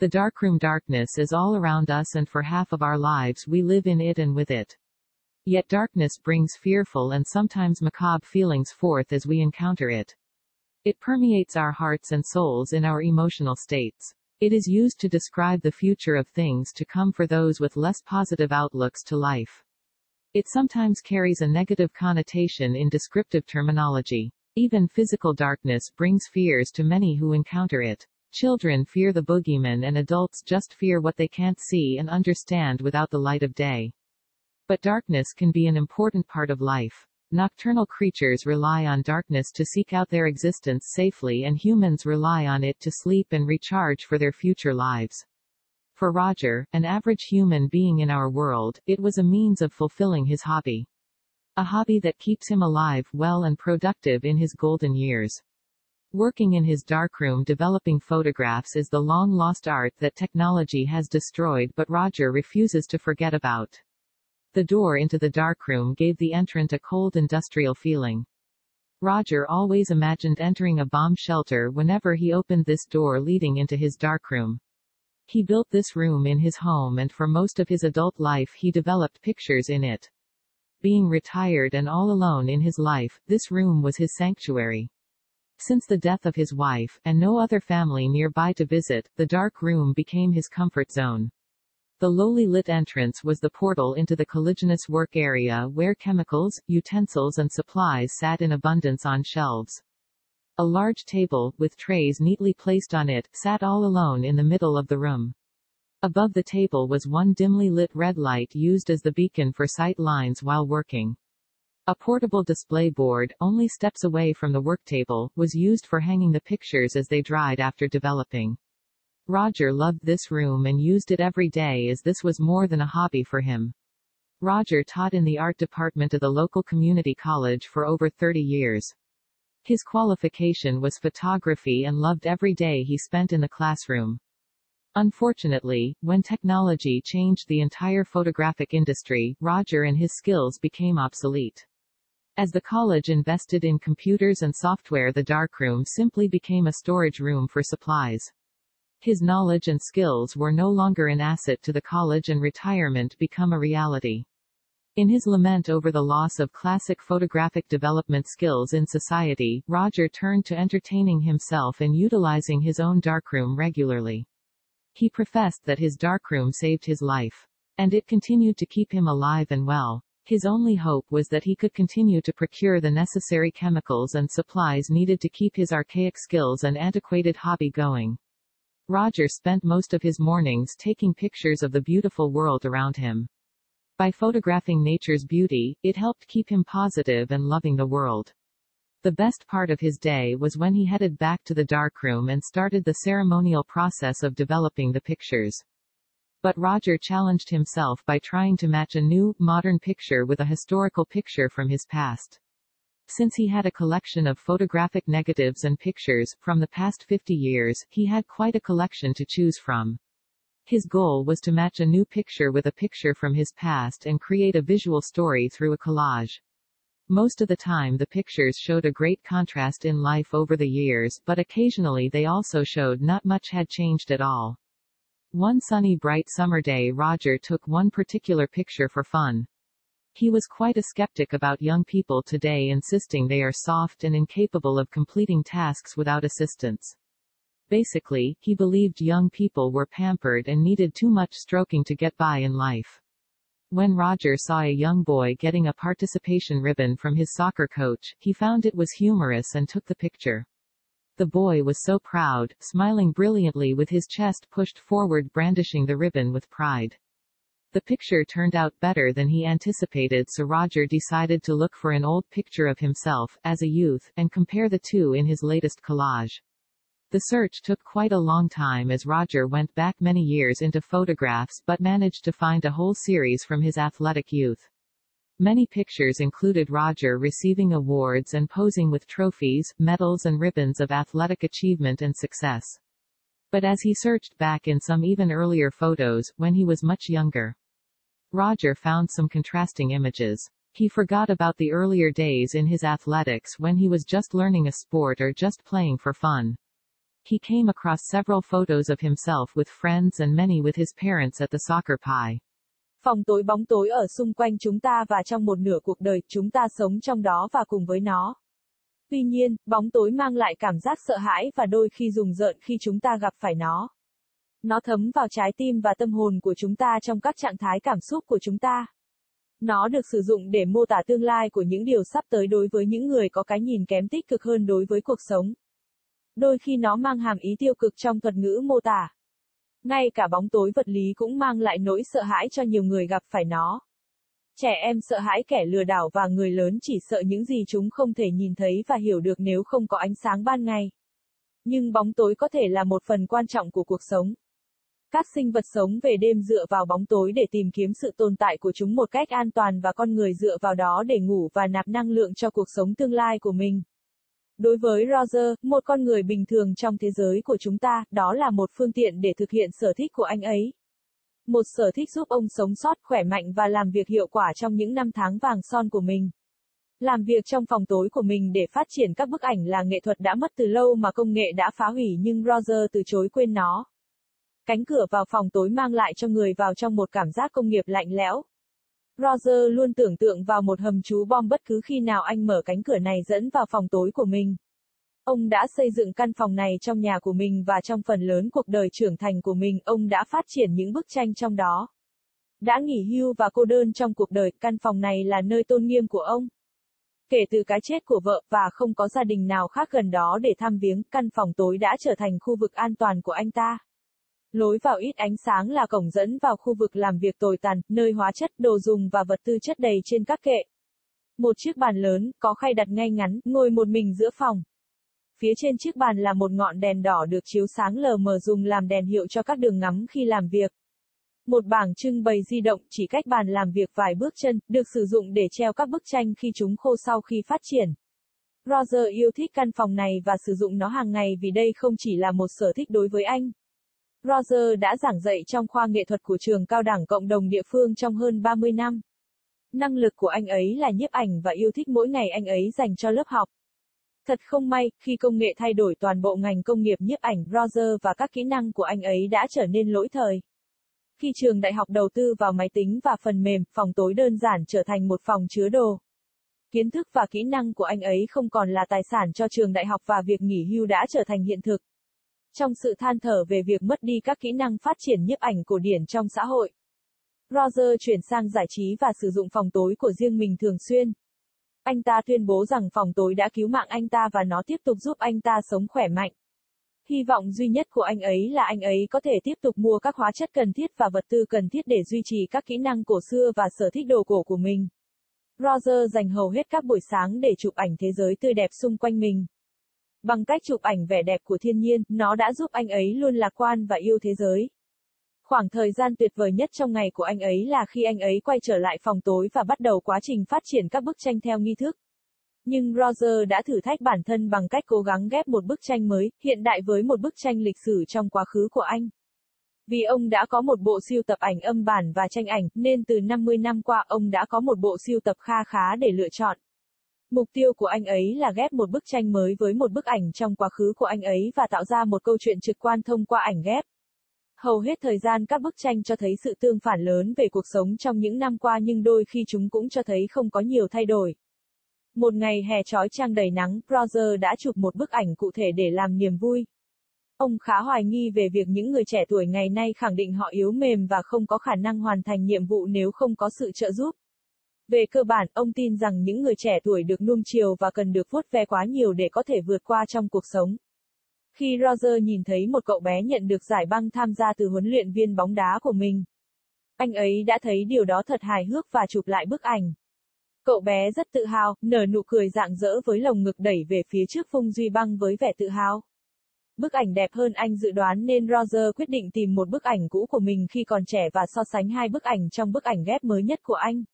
The darkroom darkness is all around us and for half of our lives we live in it and with it. Yet darkness brings fearful and sometimes macabre feelings forth as we encounter it. It permeates our hearts and souls in our emotional states. It is used to describe the future of things to come for those with less positive outlooks to life. It sometimes carries a negative connotation in descriptive terminology. Even physical darkness brings fears to many who encounter it. Children fear the boogeyman and adults just fear what they can't see and understand without the light of day. But darkness can be an important part of life. Nocturnal creatures rely on darkness to seek out their existence safely and humans rely on it to sleep and recharge for their future lives. For Roger, an average human being in our world, it was a means of fulfilling his hobby. A hobby that keeps him alive, well and productive in his golden years. Working in his darkroom developing photographs is the long-lost art that technology has destroyed but Roger refuses to forget about. The door into the darkroom gave the entrant a cold industrial feeling. Roger always imagined entering a bomb shelter whenever he opened this door leading into his darkroom. He built this room in his home and for most of his adult life he developed pictures in it. Being retired and all alone in his life, this room was his sanctuary. Since the death of his wife, and no other family nearby to visit, the dark room became his comfort zone. The lowly lit entrance was the portal into the colliginous work area where chemicals, utensils and supplies sat in abundance on shelves. A large table, with trays neatly placed on it, sat all alone in the middle of the room. Above the table was one dimly lit red light used as the beacon for sight lines while working. A portable display board, only steps away from the work table, was used for hanging the pictures as they dried after developing. Roger loved this room and used it every day as this was more than a hobby for him. Roger taught in the art department of the local community college for over 30 years. His qualification was photography and loved every day he spent in the classroom. Unfortunately, when technology changed the entire photographic industry, Roger and his skills became obsolete. As the college invested in computers and software the darkroom simply became a storage room for supplies. His knowledge and skills were no longer an asset to the college and retirement become a reality. In his lament over the loss of classic photographic development skills in society, Roger turned to entertaining himself and utilizing his own darkroom regularly. He professed that his darkroom saved his life. And it continued to keep him alive and well. His only hope was that he could continue to procure the necessary chemicals and supplies needed to keep his archaic skills and antiquated hobby going. Roger spent most of his mornings taking pictures of the beautiful world around him. By photographing nature's beauty, it helped keep him positive and loving the world. The best part of his day was when he headed back to the darkroom and started the ceremonial process of developing the pictures. But Roger challenged himself by trying to match a new, modern picture with a historical picture from his past. Since he had a collection of photographic negatives and pictures, from the past 50 years, he had quite a collection to choose from. His goal was to match a new picture with a picture from his past and create a visual story through a collage. Most of the time the pictures showed a great contrast in life over the years, but occasionally they also showed not much had changed at all. One sunny bright summer day Roger took one particular picture for fun. He was quite a skeptic about young people today insisting they are soft and incapable of completing tasks without assistance. Basically, he believed young people were pampered and needed too much stroking to get by in life. When Roger saw a young boy getting a participation ribbon from his soccer coach, he found it was humorous and took the picture. The boy was so proud, smiling brilliantly with his chest pushed forward brandishing the ribbon with pride. The picture turned out better than he anticipated so Roger decided to look for an old picture of himself, as a youth, and compare the two in his latest collage. The search took quite a long time as Roger went back many years into photographs but managed to find a whole series from his athletic youth. Many pictures included Roger receiving awards and posing with trophies, medals and ribbons of athletic achievement and success. But as he searched back in some even earlier photos, when he was much younger, Roger found some contrasting images. He forgot about the earlier days in his athletics when he was just learning a sport or just playing for fun. He came across several photos of himself with friends and many with his parents at the soccer pie. Phòng tối bóng tối ở xung quanh chúng ta và trong một nửa cuộc đời chúng ta sống trong đó và cùng với nó. Tuy nhiên, bóng tối mang lại cảm giác sợ hãi và đôi khi rùng rợn khi chúng ta gặp phải nó. Nó thấm vào trái tim và tâm hồn của chúng ta trong các trạng thái cảm xúc của chúng ta. Nó được sử dụng để mô tả tương lai của những điều sắp tới đối với những người có cái nhìn kém tích cực hơn đối với cuộc sống. Đôi khi nó mang hàm ý tiêu cực trong thuật ngữ mô tả. Ngay cả bóng tối vật lý cũng mang lại nỗi sợ hãi cho nhiều người gặp phải nó. Trẻ em sợ hãi kẻ lừa đảo và người lớn chỉ sợ những gì chúng không thể nhìn thấy và hiểu được nếu không có ánh sáng ban ngày. Nhưng bóng tối có thể là một phần quan trọng của cuộc sống. Các sinh vật sống về đêm dựa vào bóng tối để tìm kiếm sự tồn tại của chúng một cách an toàn và con người dựa vào đó để ngủ và nạp năng lượng cho cuộc sống tương lai của mình. Đối với Roger, một con người bình thường trong thế giới của chúng ta, đó là một phương tiện để thực hiện sở thích của anh ấy. Một sở thích giúp ông sống sót khỏe mạnh và làm việc hiệu quả trong những năm tháng vàng son của mình. Làm việc trong phòng tối của mình để phát triển các bức ảnh là nghệ thuật đã mất từ lâu mà công nghệ đã phá hủy nhưng Roger từ chối quên nó. Cánh cửa vào phòng tối mang lại cho người vào trong một cảm giác công nghiệp lạnh lẽo. Roger luôn tưởng tượng vào một hầm trú bom bất cứ khi nào anh mở cánh cửa này dẫn vào phòng tối của mình. Ông đã xây dựng căn phòng này trong nhà của mình và trong phần lớn cuộc đời trưởng thành của mình ông đã phát triển những bức tranh trong đó. Đã nghỉ hưu và cô đơn trong cuộc đời, căn phòng này là nơi tôn nghiêm của ông. Kể từ cái chết của vợ và không có gia đình nào khác gần đó để thăm viếng, căn phòng tối đã trở thành khu vực an toàn của anh ta. Lối vào ít ánh sáng là cổng dẫn vào khu vực làm việc tồi tàn, nơi hóa chất, đồ dùng và vật tư chất đầy trên các kệ. Một chiếc bàn lớn, có khay đặt ngay ngắn, ngồi một mình giữa phòng. Phía trên chiếc bàn là một ngọn đèn đỏ được chiếu sáng lờ mờ dùng làm đèn hiệu cho các đường ngắm khi làm việc. Một bảng trưng bày di động chỉ cách bàn làm việc vài bước chân, được sử dụng để treo các bức tranh khi chúng khô sau khi phát triển. Roger yêu thích căn phòng này và sử dụng nó hàng ngày vì đây không chỉ là một sở thích đối với anh. Roger đã giảng dạy trong khoa nghệ thuật của trường cao đẳng cộng đồng địa phương trong hơn 30 năm. Năng lực của anh ấy là nhiếp ảnh và yêu thích mỗi ngày anh ấy dành cho lớp học. Thật không may, khi công nghệ thay đổi toàn bộ ngành công nghiệp nhiếp ảnh, Roger và các kỹ năng của anh ấy đã trở nên lỗi thời. Khi trường đại học đầu tư vào máy tính và phần mềm, phòng tối đơn giản trở thành một phòng chứa đồ. Kiến thức và kỹ năng của anh ấy không còn là tài sản cho trường đại học và việc nghỉ hưu đã trở thành hiện thực. Trong sự than thở về việc mất đi các kỹ năng phát triển nhiếp ảnh cổ điển trong xã hội, Roger chuyển sang giải trí và sử dụng phòng tối của riêng mình thường xuyên. Anh ta tuyên bố rằng phòng tối đã cứu mạng anh ta và nó tiếp tục giúp anh ta sống khỏe mạnh. Hy vọng duy nhất của anh ấy là anh ấy có thể tiếp tục mua các hóa chất cần thiết và vật tư cần thiết để duy trì các kỹ năng cổ xưa và sở thích đồ cổ của mình. Roger dành hầu hết các buổi sáng để chụp ảnh thế giới tươi đẹp xung quanh mình. Bằng cách chụp ảnh vẻ đẹp của thiên nhiên, nó đã giúp anh ấy luôn lạc quan và yêu thế giới. Khoảng thời gian tuyệt vời nhất trong ngày của anh ấy là khi anh ấy quay trở lại phòng tối và bắt đầu quá trình phát triển các bức tranh theo nghi thức. Nhưng Roger đã thử thách bản thân bằng cách cố gắng ghép một bức tranh mới, hiện đại với một bức tranh lịch sử trong quá khứ của anh. Vì ông đã có một bộ siêu tập ảnh âm bản và tranh ảnh, nên từ 50 năm qua ông đã có một bộ siêu tập kha khá để lựa chọn. Mục tiêu của anh ấy là ghép một bức tranh mới với một bức ảnh trong quá khứ của anh ấy và tạo ra một câu chuyện trực quan thông qua ảnh ghép. Hầu hết thời gian các bức tranh cho thấy sự tương phản lớn về cuộc sống trong những năm qua nhưng đôi khi chúng cũng cho thấy không có nhiều thay đổi. Một ngày hè trói trang đầy nắng, Roger đã chụp một bức ảnh cụ thể để làm niềm vui. Ông khá hoài nghi về việc những người trẻ tuổi ngày nay khẳng định họ yếu mềm và không có khả năng hoàn thành nhiệm vụ nếu không có sự trợ giúp. Về cơ bản, ông tin rằng những người trẻ tuổi được nuông chiều và cần được vuốt ve quá nhiều để có thể vượt qua trong cuộc sống. Khi Roger nhìn thấy một cậu bé nhận được giải băng tham gia từ huấn luyện viên bóng đá của mình, anh ấy đã thấy điều đó thật hài hước và chụp lại bức ảnh. Cậu bé rất tự hào, nở nụ cười rạng rỡ với lồng ngực đẩy về phía trước Phung Duy Băng với vẻ tự hào. Bức ảnh đẹp hơn anh dự đoán nên Roger quyết định tìm một bức ảnh cũ của mình khi còn trẻ và so sánh hai bức ảnh trong bức ảnh ghép mới nhất của anh.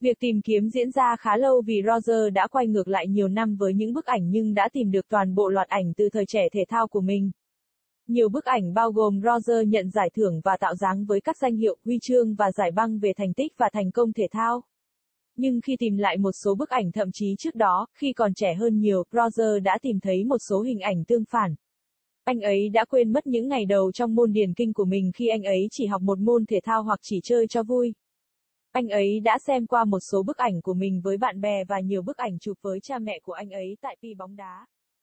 Việc tìm kiếm diễn ra khá lâu vì Roger đã quay ngược lại nhiều năm với những bức ảnh nhưng đã tìm được toàn bộ loạt ảnh từ thời trẻ thể thao của mình. Nhiều bức ảnh bao gồm Roger nhận giải thưởng và tạo dáng với các danh hiệu, huy chương và giải băng về thành tích và thành công thể thao. Nhưng khi tìm lại một số bức ảnh thậm chí trước đó, khi còn trẻ hơn nhiều, Roger đã tìm thấy một số hình ảnh tương phản. Anh ấy đã quên mất những ngày đầu trong môn điển kinh của mình khi anh ấy chỉ học một môn thể thao hoặc chỉ chơi cho vui. Anh ấy đã xem qua một số bức ảnh của mình với bạn bè và nhiều bức ảnh chụp với cha mẹ của anh ấy tại pi bóng đá.